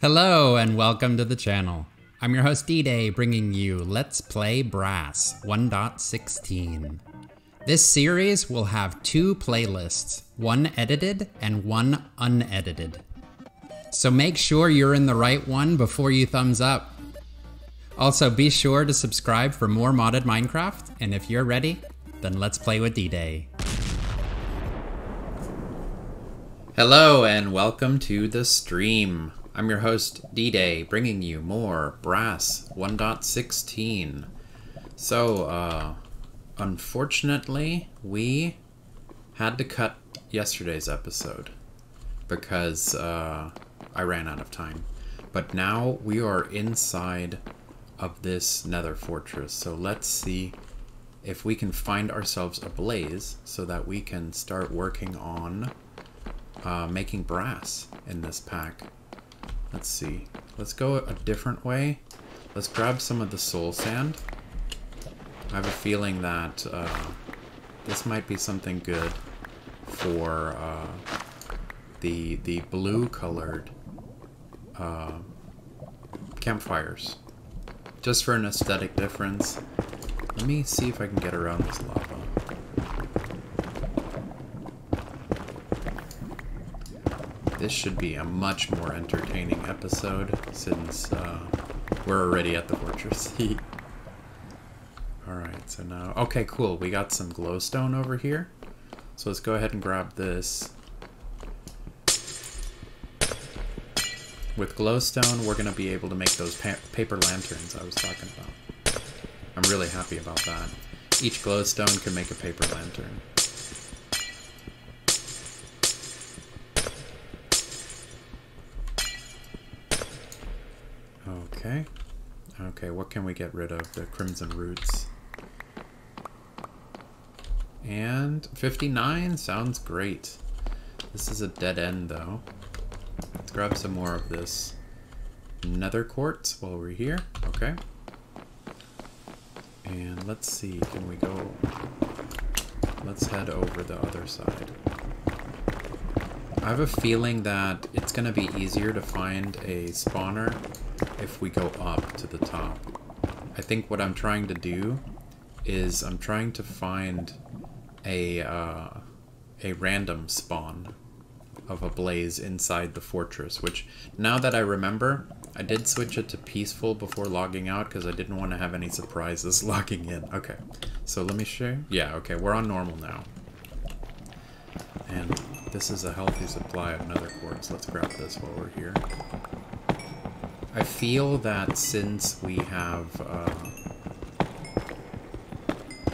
Hello and welcome to the channel. I'm your host D_Dae bringing you Let's Play Brass 1.16. This series will have two playlists, one edited and one unedited. So make sure you're in the right one before you thumbs up. Also be sure to subscribe for more modded Minecraft, and if you're ready, then let's play with D_Dae. Hello and welcome to the stream. I'm your host, D_Dae, bringing you more Brass 1.16. So, uh, unfortunately, we had to cut yesterday's episode because uh, I ran out of time. But now we are inside of this nether fortress, so let's see if we can find ourselves a blaze so that we can start working on uh, making brass in this pack. Let's see. Let's go a different way. Let's grab some of the soul sand. I have a feeling that uh, this might be something good for uh, the the blue colored uh, campfires. Just for an aesthetic difference. Let me see if I can get around this lava. This should be a much more entertaining episode since uh, we're already at the fortress. Alright, so now... Okay, cool. We got some glowstone over here. So let's go ahead and grab this. With glowstone, we're going to be able to make those pa paper lanterns I was talking about. I'm really happy about that. Each glowstone can make a paper lantern. Okay. Okay, what can we get rid of? The crimson roots. And 59 sounds great. This is a dead end though. Let's grab some more of this nether quartz while we're here. Okay. And let's see, can we go... Let's head over the other side. I have a feeling that it's going to be easier to find a spawner if we go up to the top. I think what I'm trying to do is I'm trying to find a, uh, a random spawn of a blaze inside the fortress, which now that I remember, I did switch it to peaceful before logging out because I didn't want to have any surprises logging in. Okay, so let me show Yeah, okay, we're on normal now. And this is a healthy supply of nether quartz. Let's grab this while we're here. I feel that since we have uh,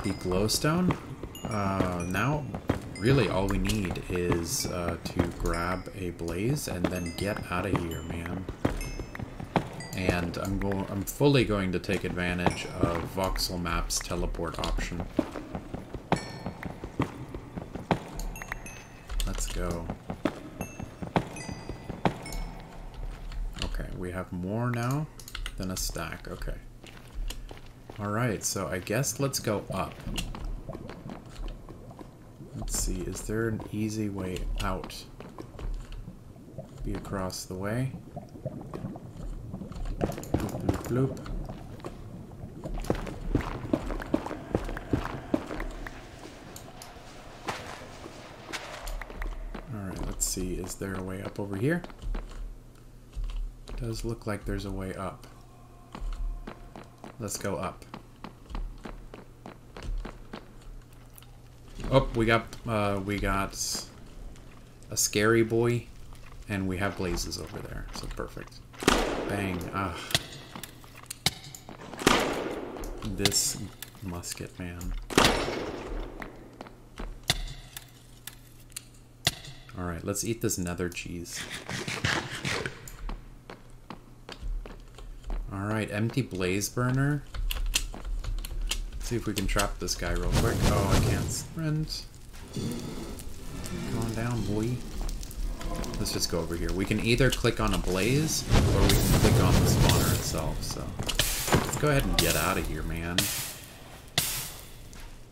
the glowstone, uh, now really all we need is uh, to grab a blaze and then get out of here, man. And I'm going. I'm fully going to take advantage of Voxel Map's teleport option. Let's go. Okay, we have more now than a stack. Okay. Alright, so I guess let's go up. Let's see, is there an easy way out? Be across the way. Bloop, bloop, bloop. Alright, let's see, is there a way up over here? Does look like there's a way up. Let's go up. Oh, we got uh, we got a scary boy, and we have blazes over there, so perfect. Bang! Ah, this musket, man. All right, let's eat this nether cheese. All right, empty blaze burner. Let's see if we can trap this guy real quick. Oh, I can't sprint. Come on down, boy. Let's just go over here. We can either click on a blaze, or we can click on the spawner itself, so... Let's go ahead and get out of here, man.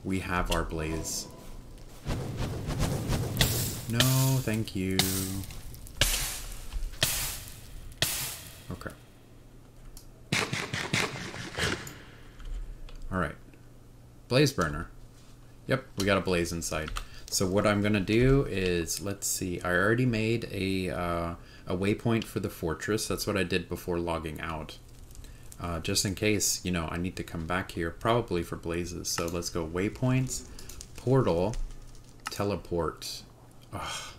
We have our blaze. No, thank you. Blaze burner. Yep, we got a blaze inside. So what I'm to do is, let's see, I already made a, uh, a waypoint for the fortress. That's what I did before logging out. Uh, just in case, you know, I need to come back here, probably for blazes. So let's go waypoints, portal, teleport. Oh,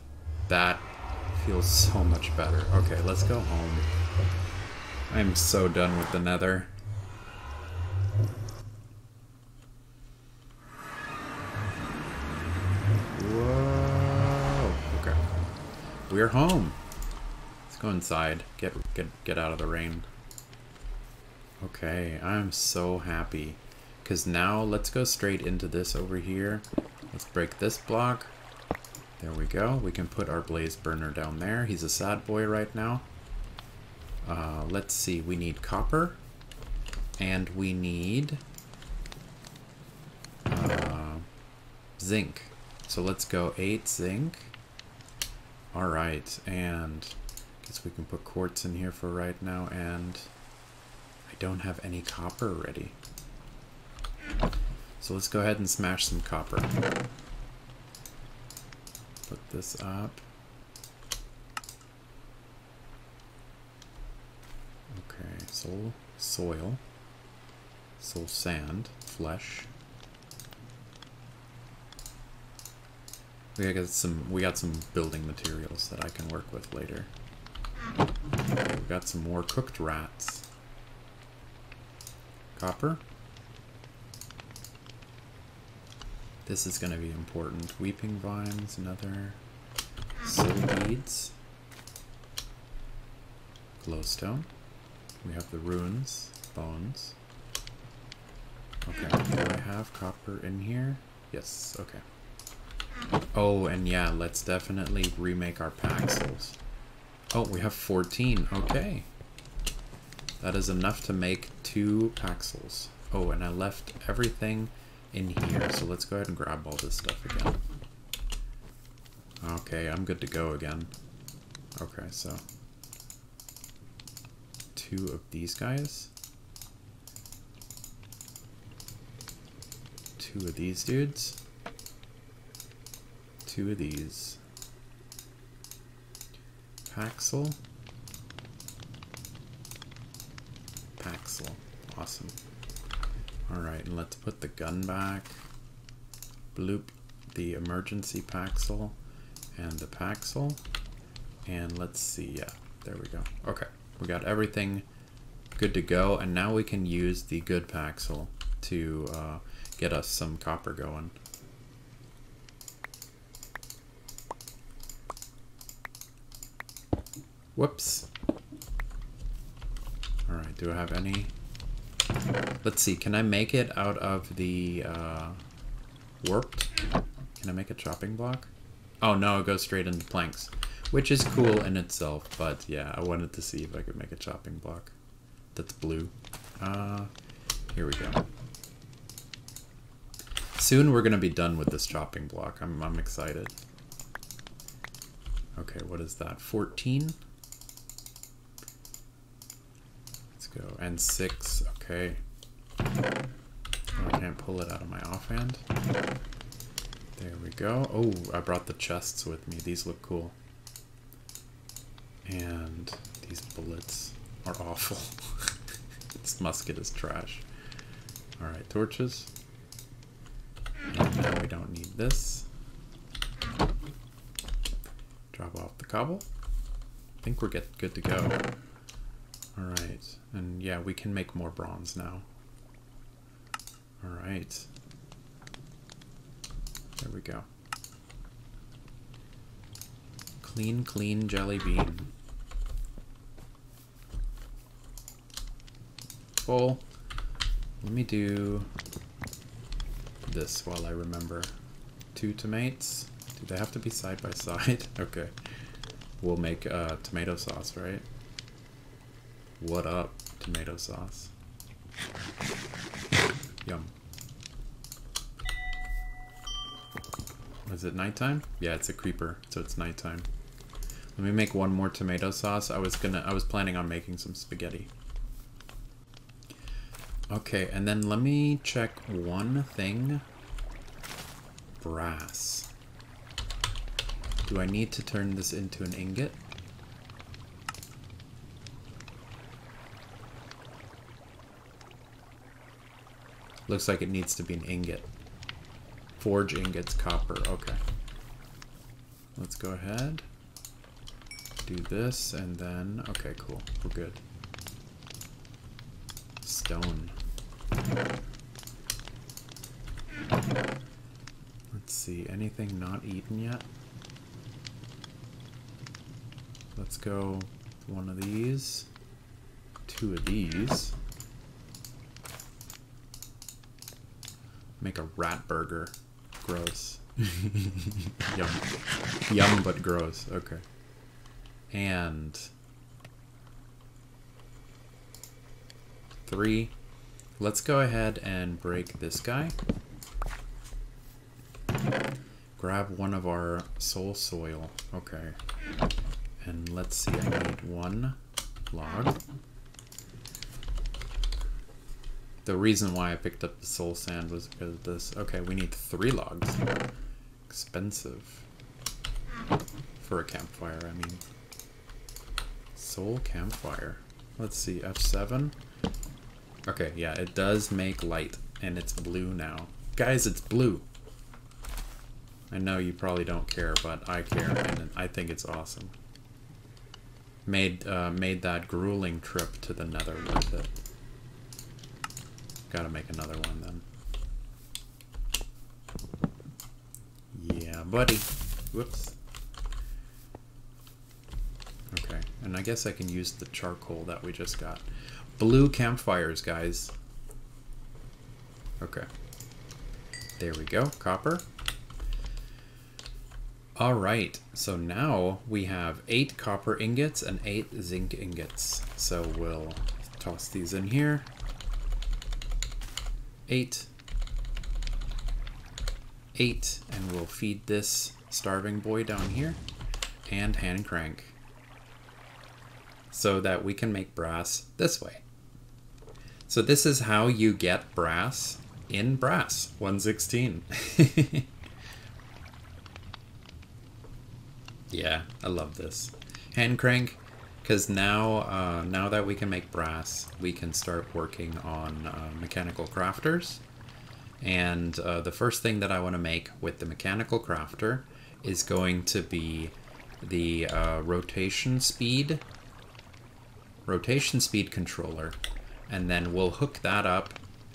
that feels so much better. Okay, let's go home. I'm so done with the nether. Whoa. Okay. We're home. Let's go inside. Get get get out of the rain. Okay, I'm so happy. Because now let's go straight into this over here. Let's break this block. There we go. We can put our blaze burner down there. He's a sad boy right now. Uh, let's see. We need copper. And we need uh, zinc. So let's go 8 zinc. Alright, and I guess we can put quartz in here for right now. And I don't have any copper ready. So let's go ahead and smash some copper. Put this up. Okay, soul, soil, soul sand, flesh. We got some we got some building materials that I can work with later. we got some more cooked rats. Copper. This is going to be important. Weeping vines, another beads. Glowstone. We have the runes, bones. Okay, do I have copper in here? Yes, okay. Oh, and yeah, let's definitely remake our paxels. Oh, we have 14, okay. That is enough to make two paxels. Oh, and I left everything in here, so let's go ahead and grab all this stuff again. Okay, I'm good to go again. Okay, so two of these guys. Two of these dudes. Two of these. Paxel. Paxel. Awesome. Alright, and let's put the gun back. Bloop the emergency Paxel and the Paxel. And let's see, yeah, there we go. Okay, we got everything good to go, and now we can use the good Paxel to uh, get us some copper going. Whoops. Alright, do I have any? Let's see, can I make it out of the uh, warped? Can I make a chopping block? Oh no, it goes straight into planks. Which is cool in itself, but yeah, I wanted to see if I could make a chopping block that's blue. Uh, here we go. Soon we're gonna be done with this chopping block. I'm, I'm excited. Okay, what is that? 14? Let's go. And 6, okay. Oh, I can't pull it out of my offhand. There we go. Oh, I brought the chests with me. These look cool. And these bullets are awful. this musket is trash. Alright, torches. And we don't need this. Drop off the cobble. I think we're get good to go. Alright, and yeah, we can make more bronze now. Alright. There we go. Clean, clean jelly bean. Full. Let me do this while I remember. Two tomatoes. Do they have to be side by side? okay. We'll make uh, tomato sauce, right? What up, tomato sauce? Yum. Is it nighttime? Yeah, it's a creeper, so it's nighttime. Let me make one more tomato sauce. I was gonna I was planning on making some spaghetti. Okay, and then let me check one thing. Brass. Do I need to turn this into an ingot? Looks like it needs to be an ingot. Forge ingots, copper, okay. Let's go ahead. Do this, and then, okay, cool, we're good. Stone. Let's see, anything not eaten yet? Let's go one of these, two of these. Make a rat burger. Gross. Yum. Yum, but gross. Okay. And three. Let's go ahead and break this guy. Grab one of our soul soil. Okay. And let's see, I need one log. The reason why I picked up the soul sand was because of this. Okay, we need three logs. Expensive. For a campfire, I mean. Soul campfire. Let's see, F7. Okay, yeah, it does make light, and it's blue now. Guys, it's blue. I know you probably don't care, but I care, and I think it's awesome. Made, uh, made that grueling trip to the nether with it. Gotta make another one then. Yeah, buddy. Whoops. Okay, and I guess I can use the charcoal that we just got. Blue campfires, guys. Okay. There we go, copper. Alright, so now we have 8 copper ingots and 8 zinc ingots. So we'll toss these in here eight, eight, and we'll feed this starving boy down here, and hand crank, so that we can make brass this way. So this is how you get brass in brass 116. yeah, I love this. Hand crank, because now uh, now that we can make brass we can start working on uh, mechanical crafters. And uh, the first thing that I want to make with the mechanical crafter is going to be the uh, rotation speed rotation speed controller. And then we'll hook that up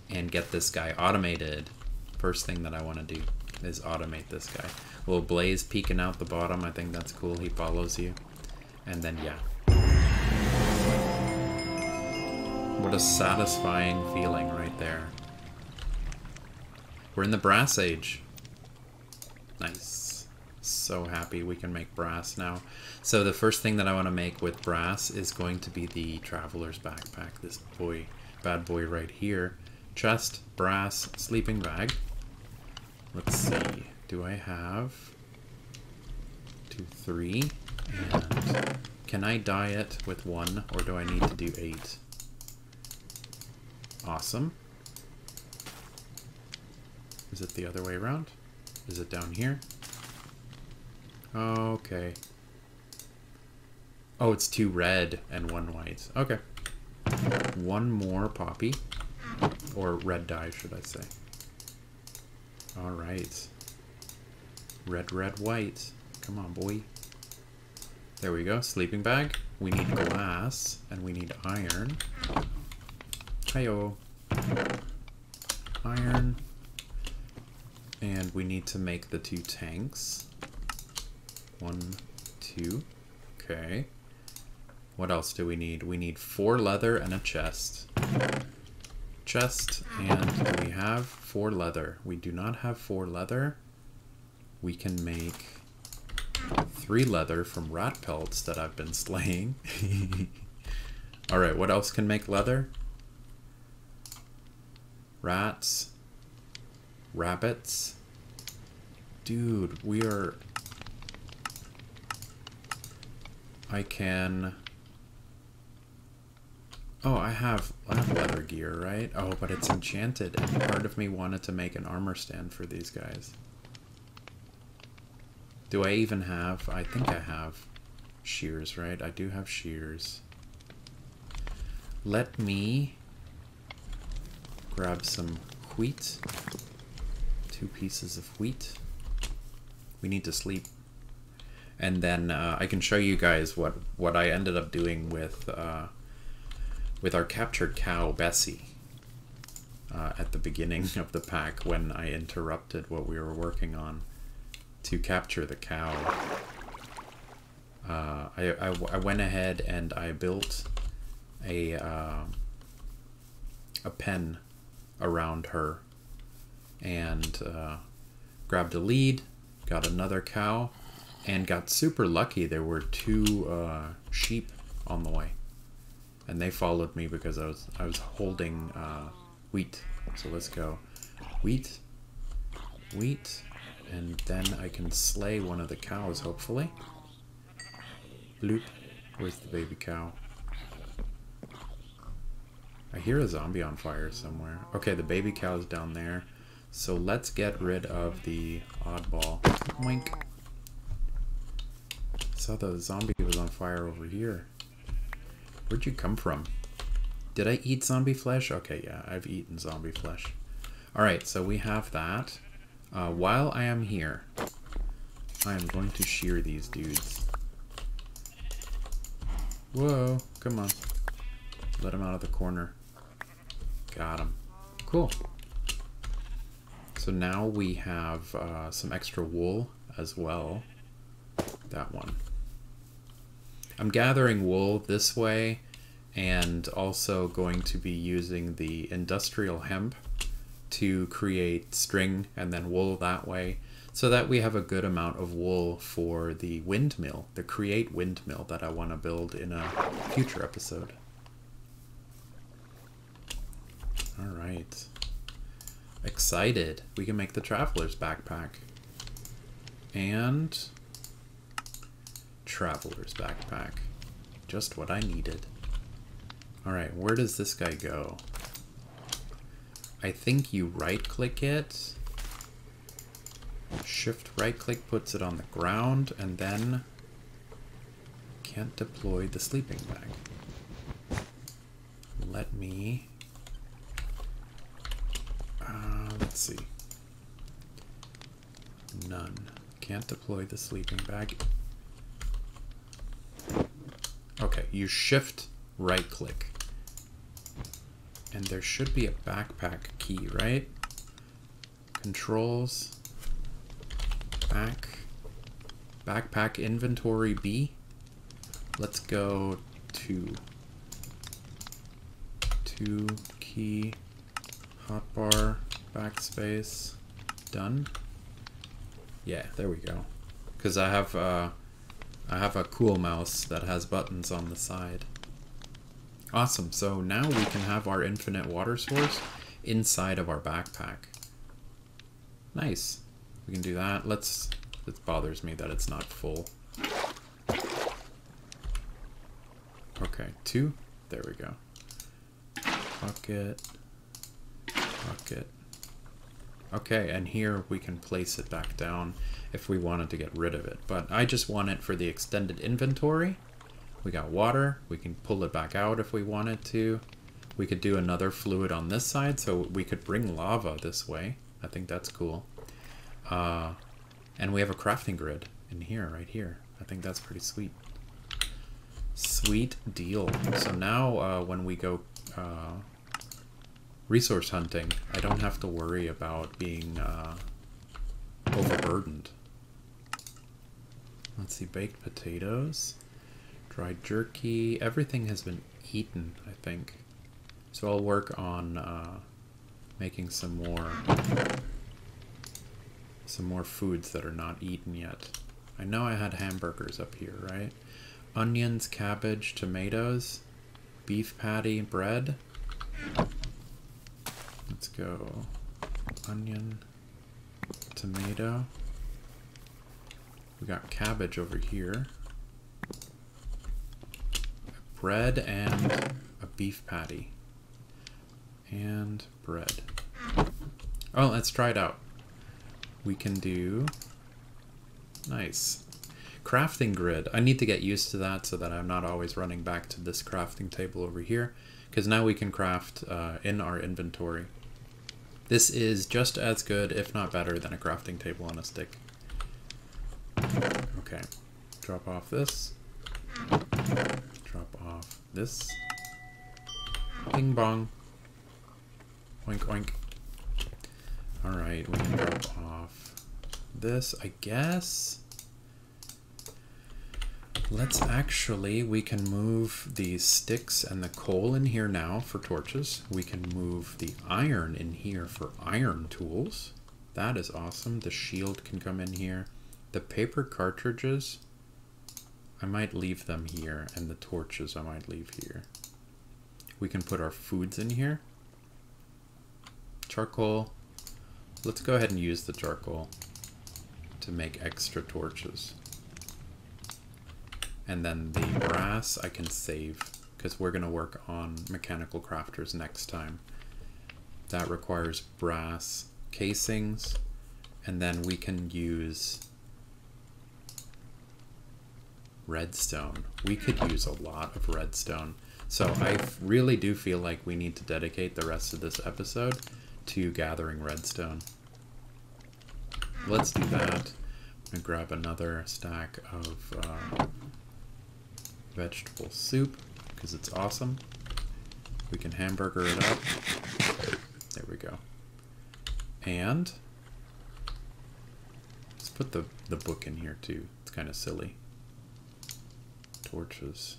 and get this guy automated. First thing that I want to do is automate this guy. Little blaze peeking out the bottom I think that's cool he follows you. And then yeah What a satisfying feeling right there. We're in the brass age. Nice. So happy we can make brass now. So the first thing that I want to make with brass is going to be the traveler's backpack. This boy, bad boy right here. Chest, brass, sleeping bag. Let's see. Do I have two, three? And can I dye it with one, or do I need to do eight? Awesome. Is it the other way around? Is it down here? Okay. Oh, it's two red and one white. Okay. One more poppy. Or red dye, should I say. Alright. Red, red, white. Come on, boy. There we go. Sleeping bag. We need glass. And we need iron. Hiyo. Iron. And we need to make the two tanks. One, two. Okay. What else do we need? We need four leather and a chest. Chest, and we have four leather? We do not have four leather. We can make three leather from rat pelts that I've been slaying. Alright, what else can make leather? Rats. Rabbits. Dude, we are... I can... Oh, I have, I have leather gear, right? Oh, but it's enchanted, and part of me wanted to make an armor stand for these guys. Do I even have... I think I have shears, right? I do have shears. Let me grab some wheat. Two pieces of wheat. We need to sleep. And then uh, I can show you guys what, what I ended up doing with, uh, with our captured cow, Bessie. Uh, at the beginning of the pack when I interrupted what we were working on to capture the cow. Uh, I, I, I, went ahead and I built a, uh, a pen around her and uh, grabbed a lead, got another cow, and got super lucky. There were two uh, sheep on the way, and they followed me because I was I was holding uh, wheat. So let's go, wheat, wheat, and then I can slay one of the cows, hopefully. Bloop. Where's the baby cow? I hear a zombie on fire somewhere. Okay, the baby cow's down there. So let's get rid of the oddball. Wink. Saw the zombie was on fire over here. Where'd you come from? Did I eat zombie flesh? Okay, yeah, I've eaten zombie flesh. Alright, so we have that. Uh, while I am here, I am going to shear these dudes. Whoa, come on. Let him out of the corner. Got him. Cool. So now we have uh, some extra wool as well. That one. I'm gathering wool this way and also going to be using the industrial hemp to create string and then wool that way so that we have a good amount of wool for the windmill, the create windmill that I want to build in a future episode. All right. Excited. We can make the traveler's backpack. And traveler's backpack. Just what I needed. All right, where does this guy go? I think you right click it. Shift right click puts it on the ground and then can't deploy the sleeping bag. Let me, uh, let's see. None. Can't deploy the sleeping bag. Okay, you shift right click. And there should be a backpack key, right? Controls, back, backpack inventory B. Let's go to two key hotbar backspace done. Yeah, there we go. Because I have uh, I have a cool mouse that has buttons on the side. Awesome, so now we can have our infinite water source inside of our backpack. Nice. We can do that. Let's, it bothers me that it's not full. Okay, two. There we go. Bucket. Bucket. Okay, and here we can place it back down if we wanted to get rid of it. But I just want it for the extended inventory. We got water. We can pull it back out if we wanted to. We could do another fluid on this side, so we could bring lava this way. I think that's cool. Uh, and we have a crafting grid in here, right here. I think that's pretty sweet. Sweet deal. So now uh, when we go uh, resource hunting, I don't have to worry about being uh, overburdened. Let's see, baked potatoes dried jerky. Everything has been eaten, I think. So I'll work on uh, making some more some more foods that are not eaten yet. I know I had hamburgers up here, right? Onions, cabbage, tomatoes, beef patty, bread. Let's go. Onion, tomato. We got cabbage over here. bread and a beef patty. And bread. Oh, let's try it out. We can do... Nice. Crafting grid. I need to get used to that so that I'm not always running back to this crafting table over here. Because now we can craft uh, in our inventory. This is just as good, if not better, than a crafting table on a stick. Okay. Drop off this. Drop off this. Bing bong. Oink oink. Alright, we can drop off this, I guess. Let's actually, we can move the sticks and the coal in here now for torches. We can move the iron in here for iron tools. That is awesome. The shield can come in here. The paper cartridges, I might leave them here, and the torches I might leave here. We can put our foods in here. Charcoal. Let's go ahead and use the charcoal to make extra torches. And then the brass I can save because we're going to work on mechanical crafters next time. That requires brass casings and then we can use redstone. We could use a lot of redstone. So I really do feel like we need to dedicate the rest of this episode to gathering redstone. Let's do that. I'm grab another stack of uh, vegetable soup because it's awesome. We can hamburger it up. There we go. And let's put the, the book in here too. It's kind of silly. Torches.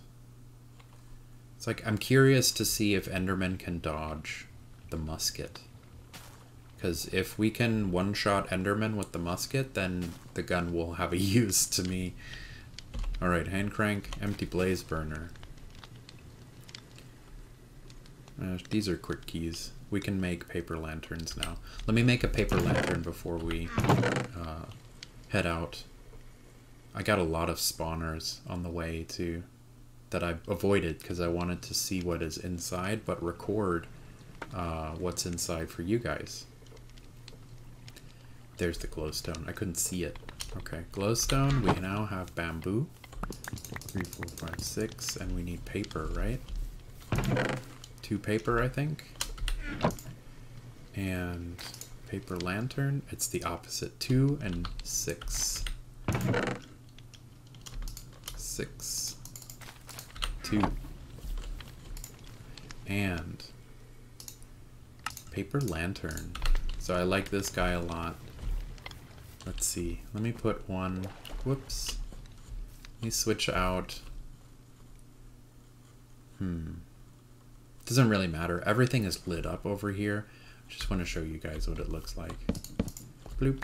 It's like, I'm curious to see if Enderman can dodge the musket. Because if we can one-shot Enderman with the musket, then the gun will have a use to me Alright, hand crank, empty blaze burner. Uh, these are quick keys. We can make paper lanterns now. Let me make a paper lantern before we uh, head out. I got a lot of spawners on the way too that I avoided because I wanted to see what is inside but record uh, what's inside for you guys. There's the glowstone. I couldn't see it. Okay, glowstone. We now have bamboo. Three, four, five, six, and we need paper, right? Two paper, I think. And paper lantern, it's the opposite. Two and six. Six. Two. And paper lantern. So I like this guy a lot. Let's see. Let me put one. Whoops. Let me switch out. Hmm. Doesn't really matter. Everything is lit up over here. I Just want to show you guys what it looks like. Bloop.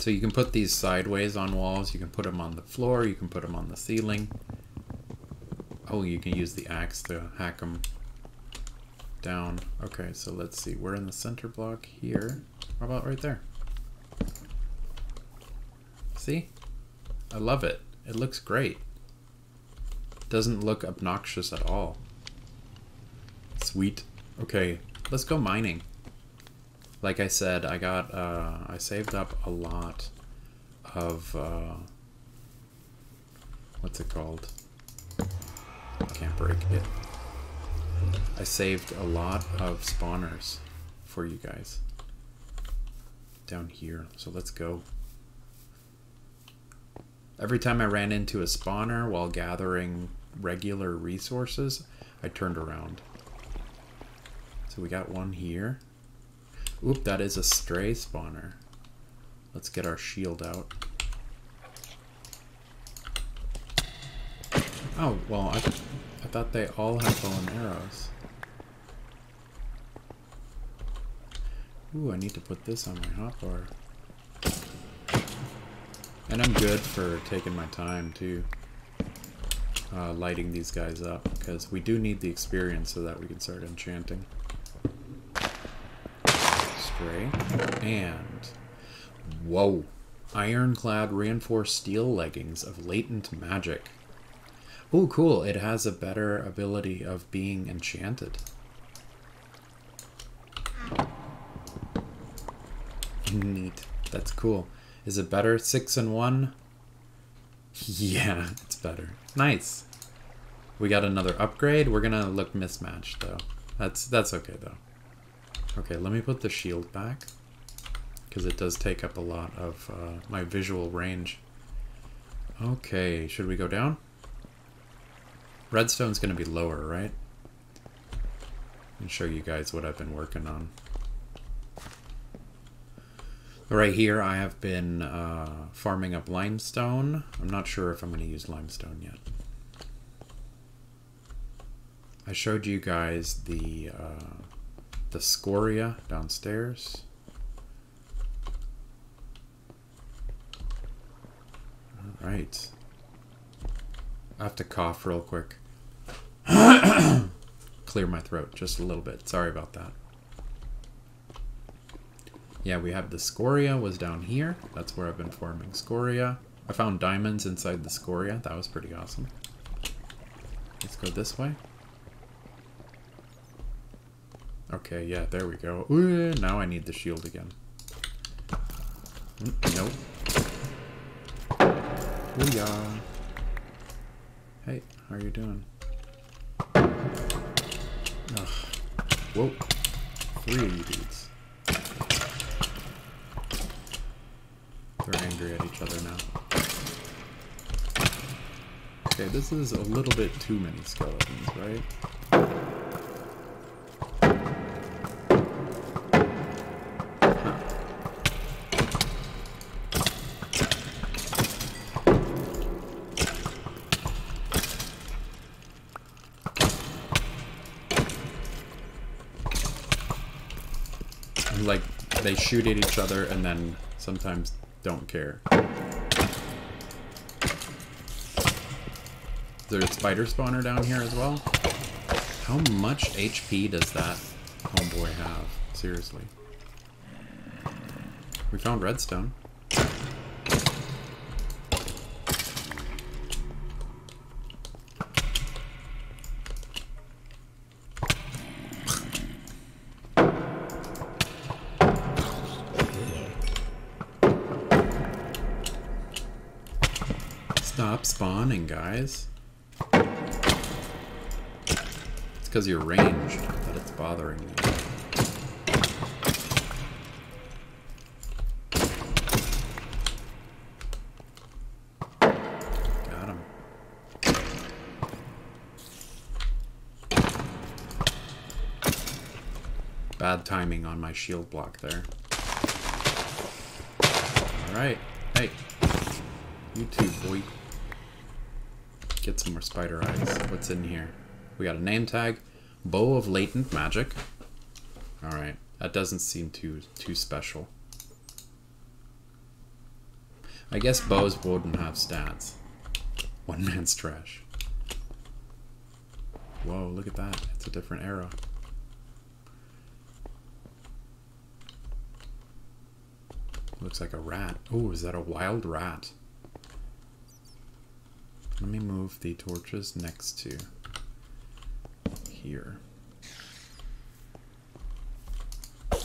So you can put these sideways on walls. You can put them on the floor. You can put them on the ceiling. Oh, you can use the axe to hack them down. Okay, so let's see. We're in the center block here. How about right there? See? I love it. It looks great. Doesn't look obnoxious at all. Sweet. Okay, let's go mining. Like I said, I got, uh, I saved up a lot of, uh, what's it called? Can't break it. I saved a lot of spawners for you guys down here. So let's go. Every time I ran into a spawner while gathering regular resources, I turned around. So we got one here. Oop, that is a stray spawner. Let's get our shield out. Oh, well, I, I thought they all had bow and arrows. Ooh, I need to put this on my hotbar. And I'm good for taking my time too. Uh, lighting these guys up, because we do need the experience so that we can start enchanting. Stray. And... Whoa! Ironclad reinforced steel leggings of latent magic. Oh, cool. It has a better ability of being enchanted. Neat. That's cool. Is it better? Six and one? Yeah, it's better. Nice. We got another upgrade. We're gonna look mismatched though. That's that's okay though. Okay, let me put the shield back because it does take up a lot of uh, my visual range. Okay, should we go down? Redstone's gonna be lower, right? And show you guys what I've been working on. Right here, I have been uh, farming up limestone. I'm not sure if I'm going to use limestone yet. I showed you guys the uh, the scoria downstairs. All right. I have to cough real quick. Clear my throat just a little bit. Sorry about that. Yeah, we have the scoria was down here. That's where I've been forming scoria. I found diamonds inside the scoria. That was pretty awesome. Let's go this way. Okay, yeah, there we go. Ooh, now I need the shield again. Mm, nope. Booyah. Hey, how are you doing? Ugh. Whoa. Three of you dudes. They're angry at each other now. Okay, this is a little bit too many skeletons, right? like they shoot at each other and then sometimes don't care. Is there a spider spawner down here as well? How much HP does that homeboy have? Seriously. We found redstone. Spawning, guys. It's because you're ranged that it's bothering me. Got him. Bad timing on my shield block there. Alright. Hey. You too, boy get some more spider eyes. What's in here? We got a name tag. Bow of Latent Magic. Alright. That doesn't seem too too special. I guess bows wouldn't have stats. One man's trash. Whoa, look at that. It's a different arrow. Looks like a rat. Oh, is that a wild rat? Let me move the torches next to here. Yeah,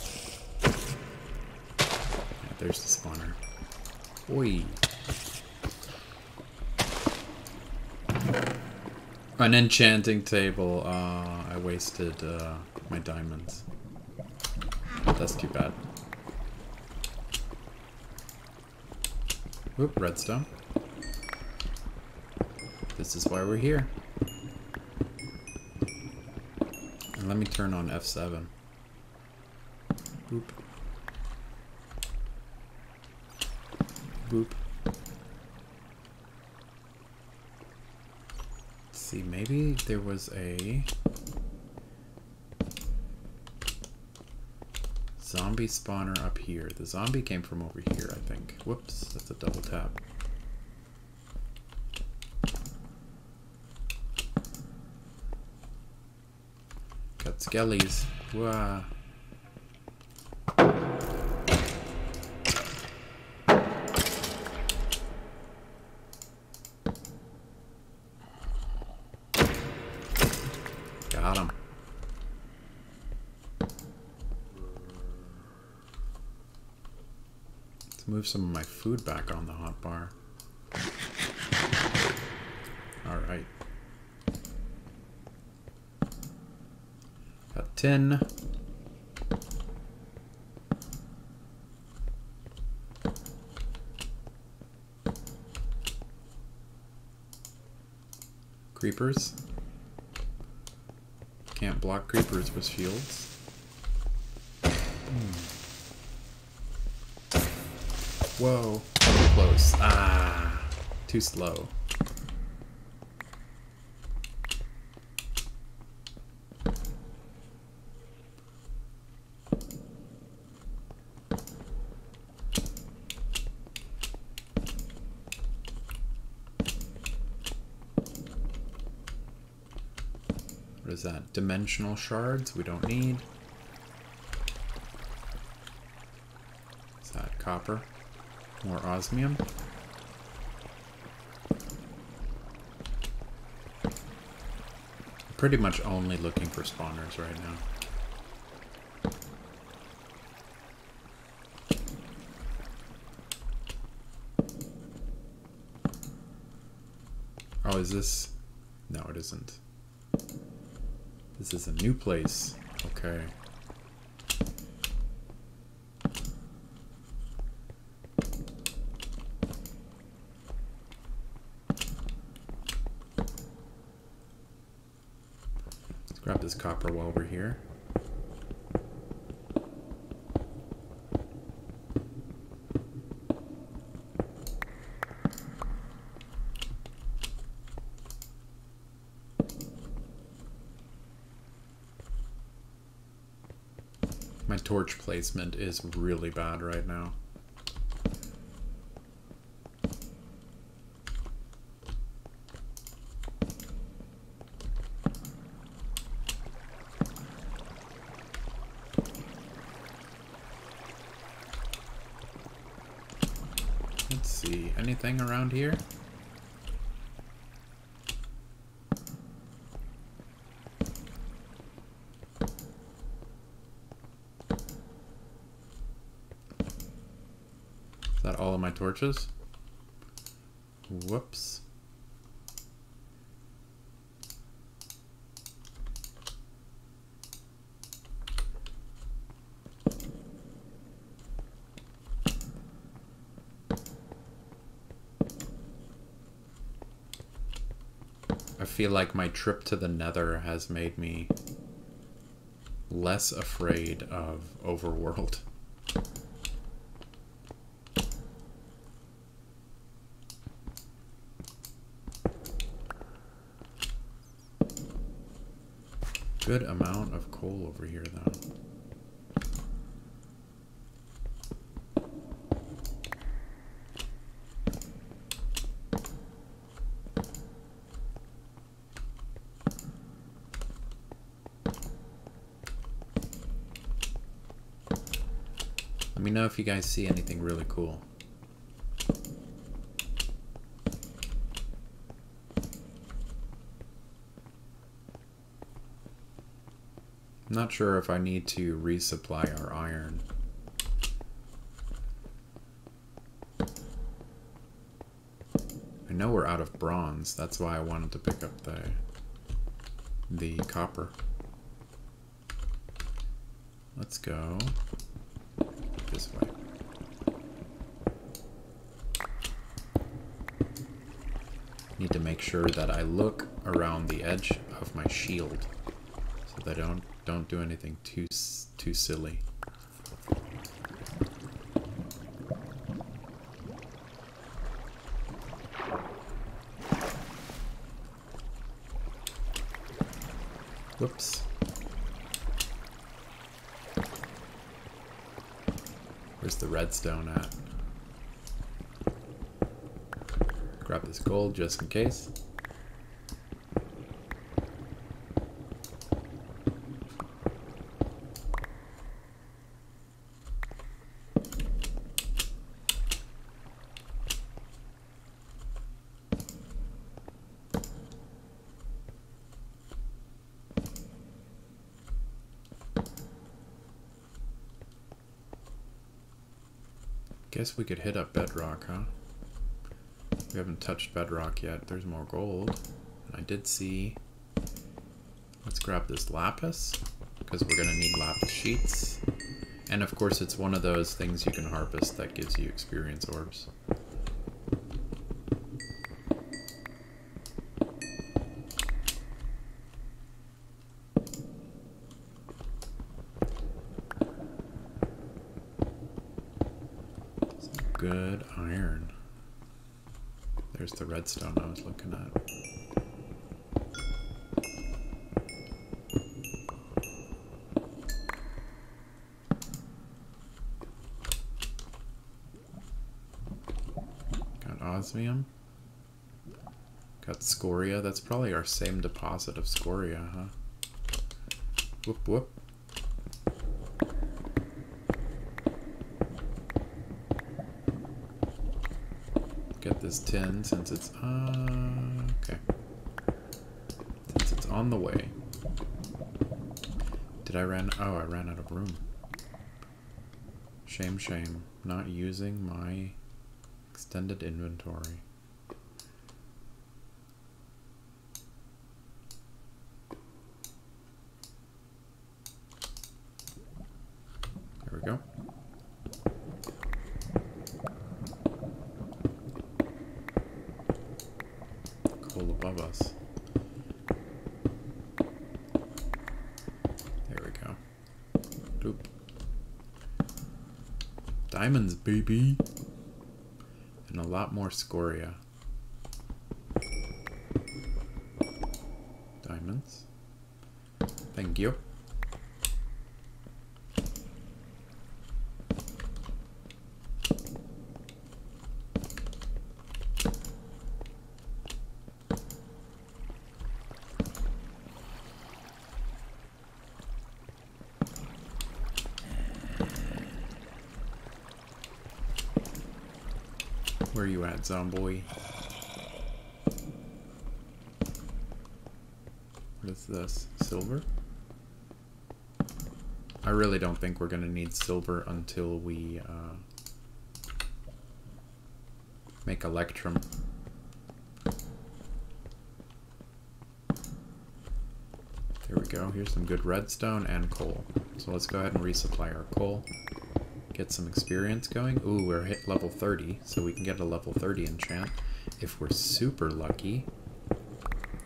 there's the spawner. Oi! An enchanting table. Uh, I wasted uh, my diamonds. That's too bad. Oop, redstone. This is why we're here. And let me turn on F7. Boop. Boop. Let's see, maybe there was a... Zombie spawner up here. The zombie came from over here, I think. Whoops, that's a double tap. Skellies. Wow. Got him. Let's move some of my food back on the hot bar. 10. Creepers. Can't block creepers with shields. Hmm. Whoa, too close. Ah, too slow. Is that? Dimensional shards we don't need. Is that copper? More osmium? Pretty much only looking for spawners right now. Oh, is this... No, it isn't. This is a new place. Okay. Let's grab this copper while we're here. My torch placement is really bad right now. Let's see, anything around here? Is that all of my torches? Whoops. I feel like my trip to the nether has made me less afraid of overworld. Good amount of coal over here, though. Let me know if you guys see anything really cool. Not sure if I need to resupply our iron. I know we're out of bronze, that's why I wanted to pick up the the copper. Let's go this way. Need to make sure that I look around the edge of my shield so that I don't don't do anything too too silly. Whoops. Where's the redstone at? Grab this gold just in case. Guess we could hit up bedrock, huh? We haven't touched bedrock yet. There's more gold. I did see... Let's grab this lapis, because we're going to need lapis sheets. And of course it's one of those things you can harvest that gives you experience orbs. good iron. There's the redstone I was looking at. Got osmium. Got scoria. That's probably our same deposit of scoria, huh? Whoop whoop. Get this tin since it's uh okay. Since it's on the way. Did I ran oh I ran out of room. Shame shame. Not using my extended inventory. There we go. Coal above us. There we go. Doop. Diamonds, baby! And a lot more scoria. Diamonds. Thank you. Where you at, What is this? Silver? I really don't think we're gonna need silver until we uh, make electrum. There we go. Here's some good redstone and coal. So let's go ahead and resupply our coal. Get some experience going. Ooh, we're hit level 30, so we can get a level 30 enchant. If we're super lucky,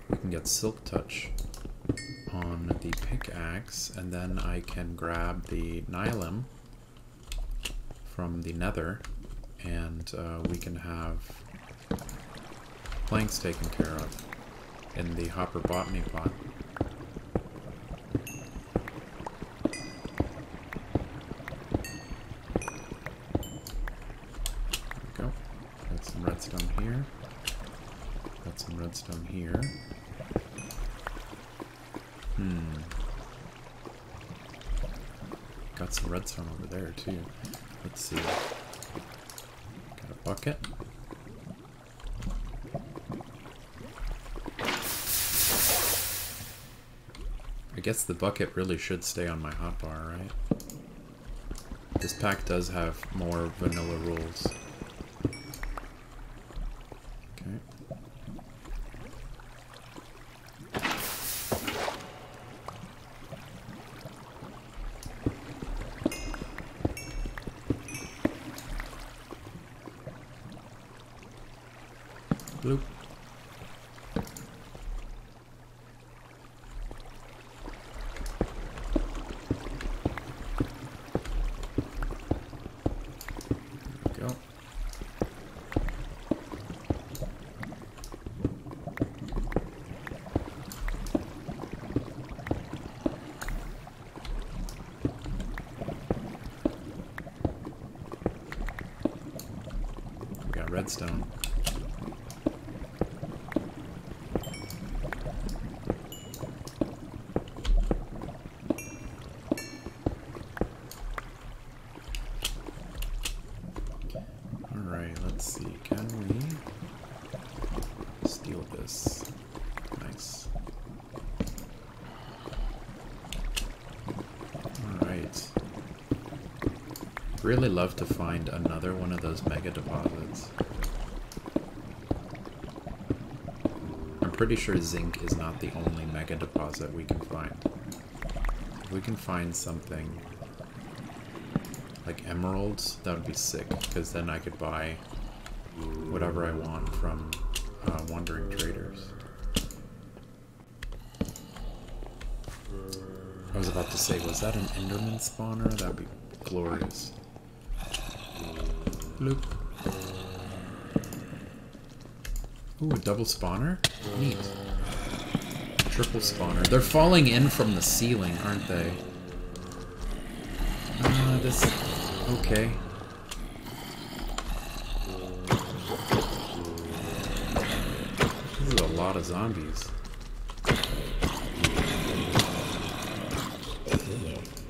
we can get Silk Touch on the pickaxe, and then I can grab the Nylium from the nether, and uh, we can have planks taken care of in the Hopper Botany pot. Redstone over there too. Let's see. Got a bucket. I guess the bucket really should stay on my hotbar, right? This pack does have more vanilla rules. Okay. Bloop. There we go. We got redstone. Alright, let's see. Can we steal this? Nice. Alright. Really love to find another one of those mega deposits. I'm pretty sure zinc is not the only mega deposit we can find. If we can find something like emeralds, that would be sick, because then I could buy whatever I want from uh, Wandering Traders. I was about to say, was that an Enderman spawner? That'd be glorious. Bloop. Ooh, a double spawner? Neat. Triple spawner. They're falling in from the ceiling, aren't they? Uh, this... Okay. This is a lot of zombies.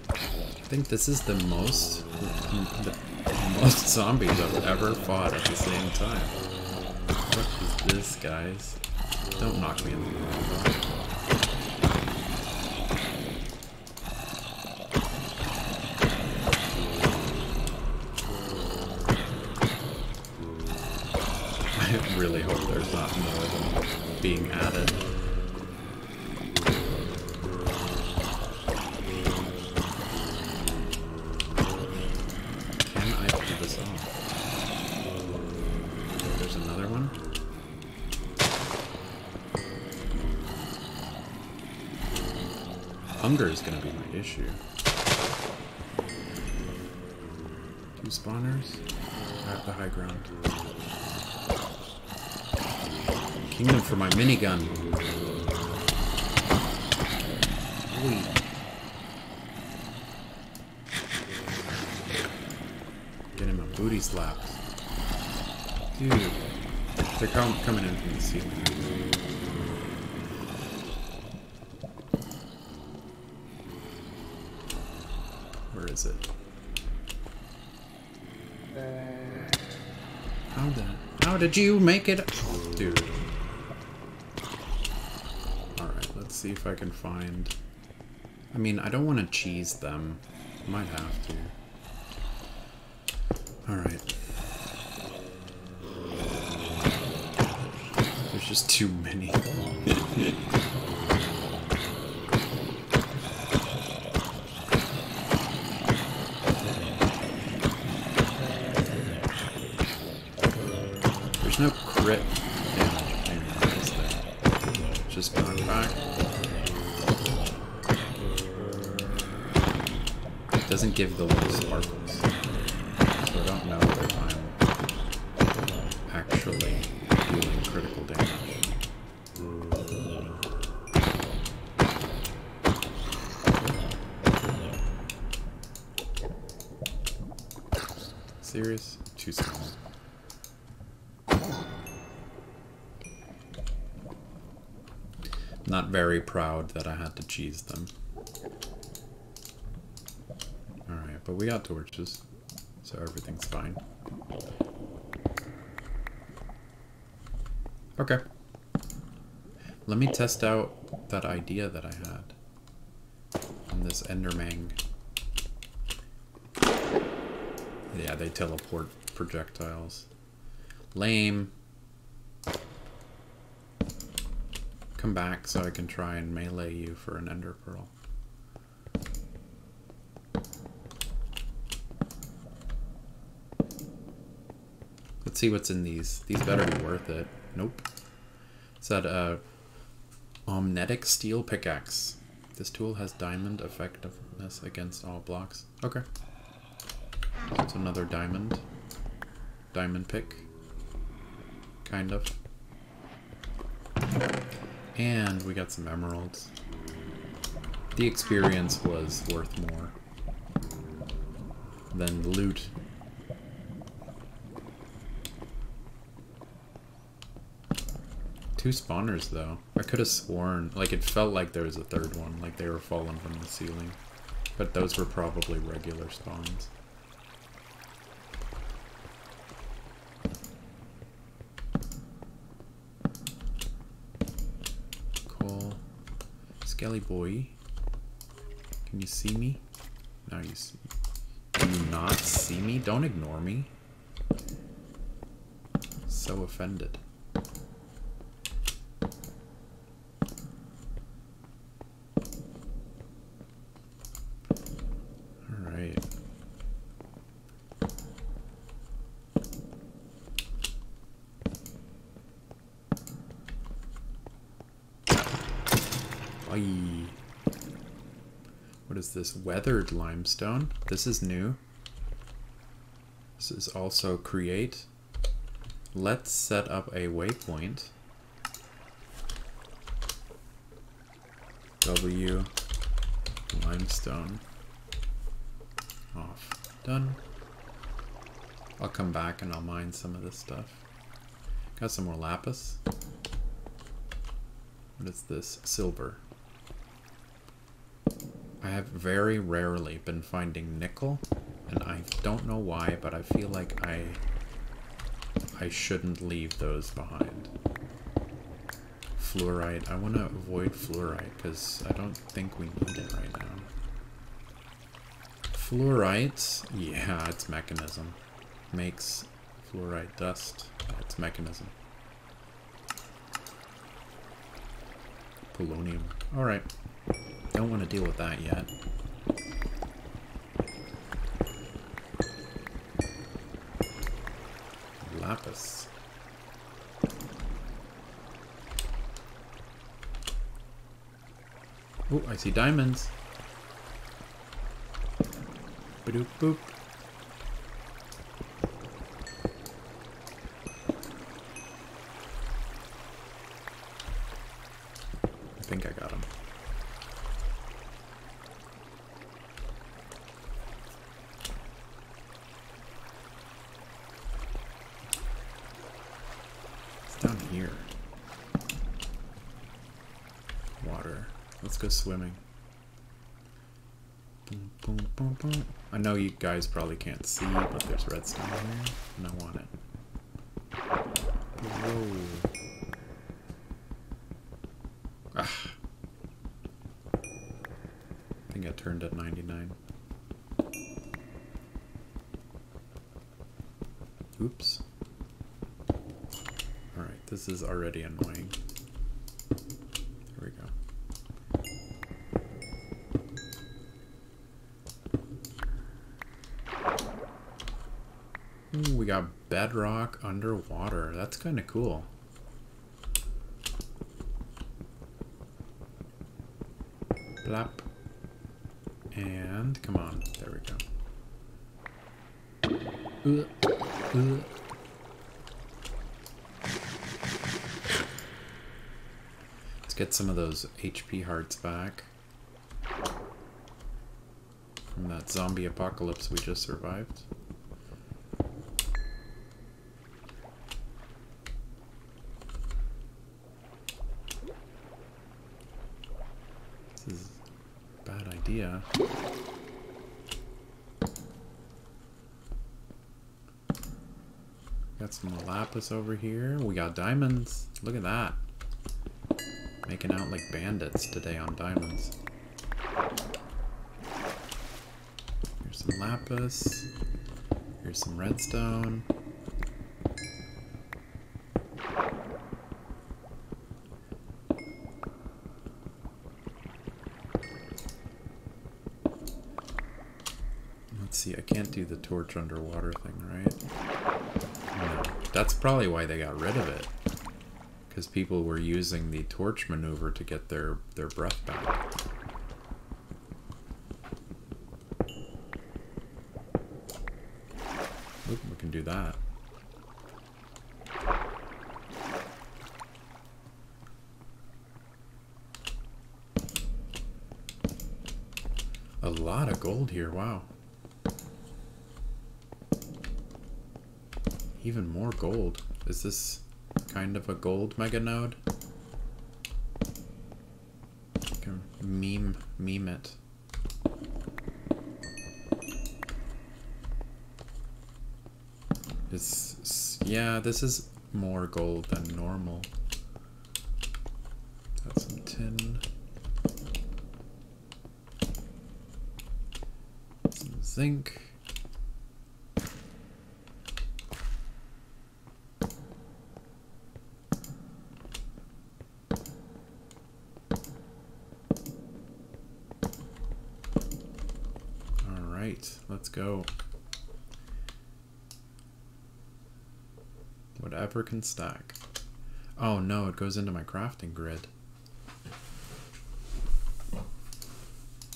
I think this is the most the most zombies I've ever fought at the same time. What is this, guys? Don't knock me in the wall, Hunger is going to be my issue. Two spawners. At the high ground. Kingdom for my minigun. Wait. Getting my booty slapped. Dude. They're com coming in from the ceiling. Where is it? How the how did you make it dude? Alright, let's see if I can find I mean I don't want to cheese them. Might have to. Alright. There's just too many. There's no crit damage anymore, is there? Just knockback. It doesn't give the little sparkles. So I don't know if I'm actually dealing critical damage. Serious? Too small. Not very proud that I had to cheese them. Alright, but we got torches, so everything's fine. Okay. Let me test out that idea that I had. On this Endermang. Yeah, they teleport projectiles. Lame. Come back so I can try and melee you for an ender pearl. Let's see what's in these. These better be worth it. Nope. It's that uh, Omnetic Steel Pickaxe. This tool has diamond effectiveness against all blocks. Okay. It's another diamond. Diamond pick. Kind of. And we got some emeralds. The experience was worth more than the loot. Two spawners though. I could have sworn, like it felt like there was a third one, like they were falling from the ceiling. But those were probably regular spawns. Skelly boy. Can you see me? Now you see. you not see me? Don't ignore me. So offended. Alright. Aye. What is this? Weathered limestone. This is new. This is also create. Let's set up a waypoint. W limestone off. Done. I'll come back and I'll mine some of this stuff. Got some more lapis. What is this? Silver. I have very rarely been finding nickel, and I don't know why, but I feel like I I shouldn't leave those behind. Fluorite. I want to avoid fluorite because I don't think we need it right now. Fluorite. Yeah, it's Mekanism. Makes fluorite dust. It's Mekanism. Polonium. Alright. Don't want to deal with that yet. Lapis. Oh, I see diamonds. Boop boop. I think I got him. It's down here. Water. Let's go swimming. Boom, boom, boom, boom. I know you guys probably can't see, but there's redstone here, and I want it. Whoa. Ah. I think I turned at 99. Oops. This is already annoying. There we go. We got bedrock underwater. That's kind of cool. Blap. And come on. There we go. Uh, uh. Let's get some of those HP hearts back. From that zombie apocalypse we just survived. This is a bad idea. Got some lapis over here. We got diamonds. Look at that. Making out like bandits today on diamonds. Here's some lapis. Here's some redstone. Let's see, I can't do the torch underwater thing, right? No. That's probably why they got rid of it. Because people were using the torch maneuver to get their, their breath back. Oop, we can do that. A lot of gold here, wow. Even more gold. Is this kind of a gold mega node? Can meme meme it. It's yeah, this is more gold than normal. Got some tin. Some zinc. Alright, let's go. Whatever can stack. Oh no, it goes into my crafting grid.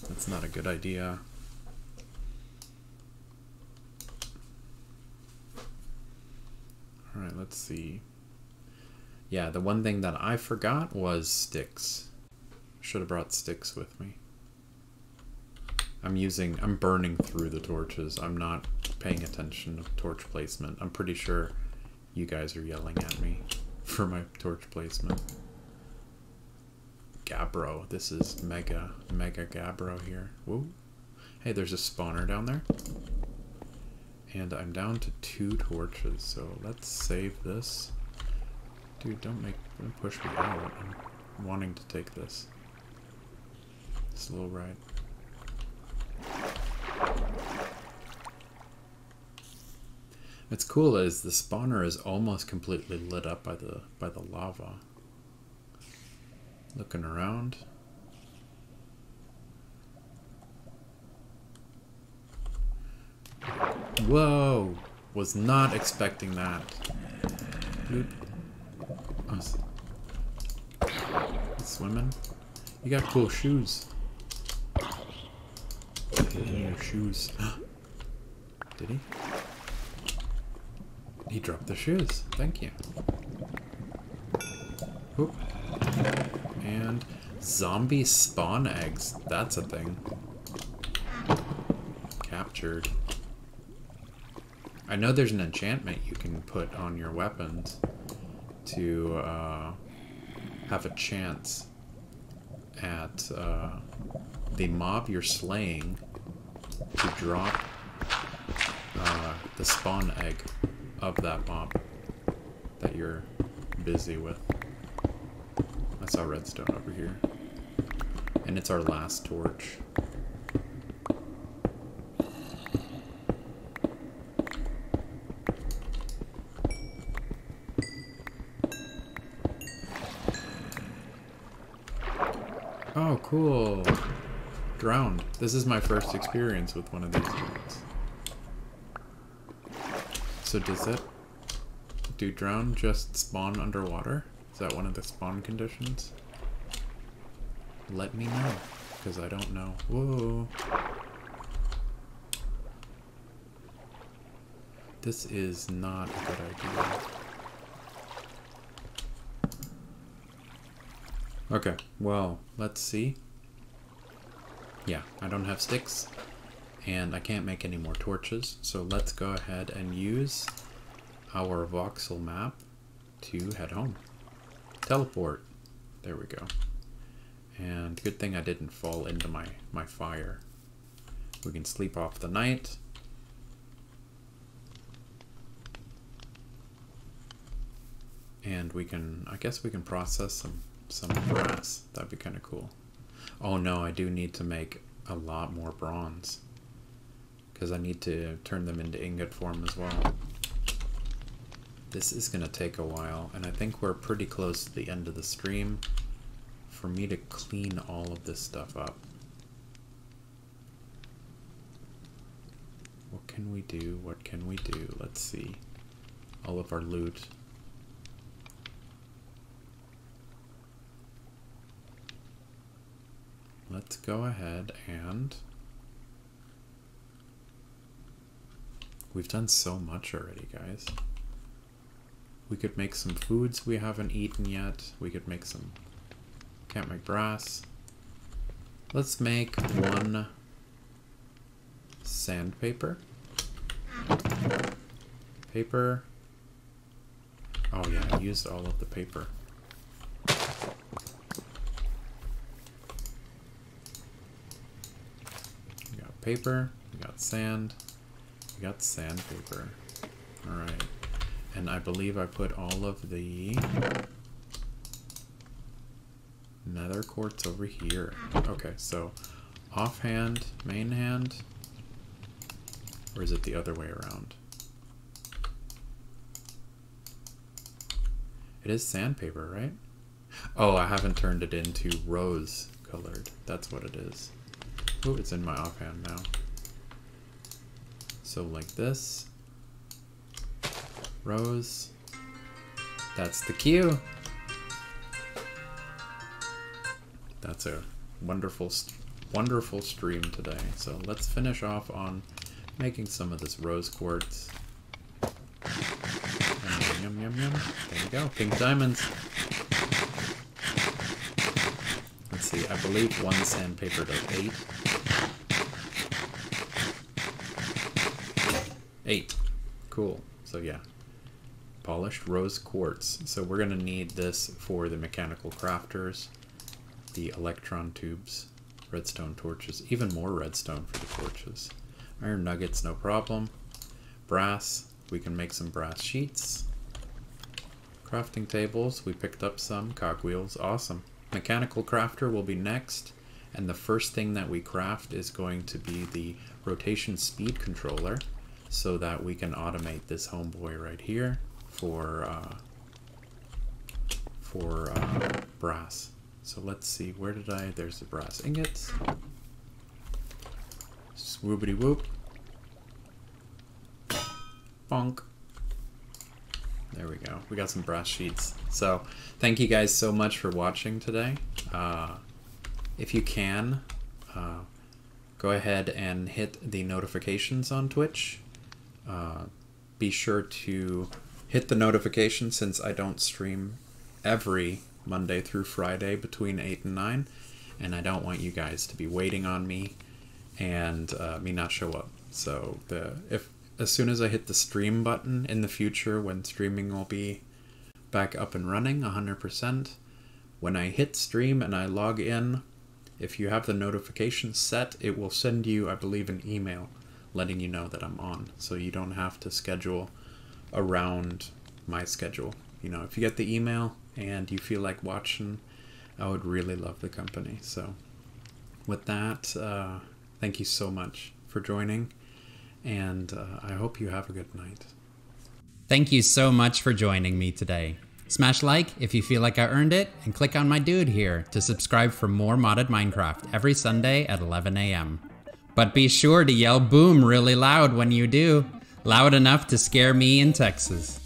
That's not a good idea. Alright, let's see. Yeah, the one thing that I forgot was sticks. Should have brought sticks with me. I'm using, I'm burning through the torches. I'm not paying attention to torch placement. I'm pretty sure you guys are yelling at me for my torch placement. Gabbro. This is mega, mega Gabbro here. Whoa. Hey, there's a spawner down there. And I'm down to two torches, so let's save this. Dude, don't make don't push me out. I'm wanting to take this. It's a little ride. What's cool is the spawner is almost completely lit up by the by the lava. Looking around. Whoa! Was not expecting that. Swimming. You got cool shoes. Your shoes. Did he? He dropped the shoes. Thank you. Oop. And zombie spawn eggs. That's a thing. Captured. I know there's an enchantment you can put on your weapons to uh, have a chance at uh, the mob you're slaying to drop uh, the spawn egg of that mob that you're busy with. I saw redstone over here. And it's our last torch. Oh, cool. Drowned. This is my first experience with one of these things. So does that... Do drown just spawn underwater? Is that one of the spawn conditions? Let me know, because I don't know. Whoa! This is not a good idea. Okay, well, let's see. Yeah, I don't have sticks and I can't make any more torches so let's go ahead and use our voxel map to head home. Teleport. There we go. And good thing I didn't fall into my my fire. We can sleep off the night. And we can I guess we can process some some brass that'd be kind of cool oh no I do need to make a lot more bronze because I need to turn them into ingot form as well. This is going to take a while, and I think we're pretty close to the end of the stream for me to clean all of this stuff up. What can we do? What can we do? Let's see. All of our loot. Let's go ahead and We've done so much already, guys. We could make some foods we haven't eaten yet. We could make some... Can't make brass. Let's make one sandpaper. Paper. Oh yeah, I used all of the paper. We got paper, we got sand. We got sandpaper. Alright. And I believe I put all of the nether quartz over here. Okay, so offhand, main hand, or is it the other way around? It is sandpaper, right? Oh, I haven't turned it into rose colored. That's what it is. Oh, it's in my offhand now. So like this. Rows. That's the cue. That's a wonderful, wonderful stream today. So let's finish off on making some of this rose quartz. Yum, yum, yum, yum. There you go, pink diamonds. Let's see, I believe one sandpaper does eight. Eight. Cool. So yeah, polished rose quartz. So we're gonna need this for the mechanical crafters, the electron tubes, redstone torches, even more redstone for the torches. Iron nuggets, no problem. Brass, we can make some brass sheets. Crafting tables, we picked up some. Cogwheels, awesome. Mechanical crafter will be next. And the first thing that we craft is going to be the rotation speed controller so that we can automate this homeboy right here for uh, for uh, brass. So let's see, where did I, there's the brass ingots. Swoobity whoop. Bonk. There we go. We got some brass sheets. So thank you guys so much for watching today. Uh, if you can, uh, go ahead and hit the notifications on Twitch. Uh, be sure to hit the notification since I don't stream every Monday through Friday between 8 and 9. And I don't want you guys to be waiting on me and uh, me not show up. So the if as soon as I hit the stream button in the future when streaming will be back up and running 100%, when I hit stream and I log in, if you have the notification set, it will send you, I believe, an email letting you know that I'm on. So you don't have to schedule around my schedule. You know, if you get the email and you feel like watching, I would really love the company. So with that, uh, thank you so much for joining and uh, I hope you have a good night. Thank you so much for joining me today. Smash like if you feel like I earned it, and click on my dude here to subscribe for more modded Minecraft every Sunday at 11 a.m. But be sure to yell boom really loud when you do, loud enough to scare me in Texas.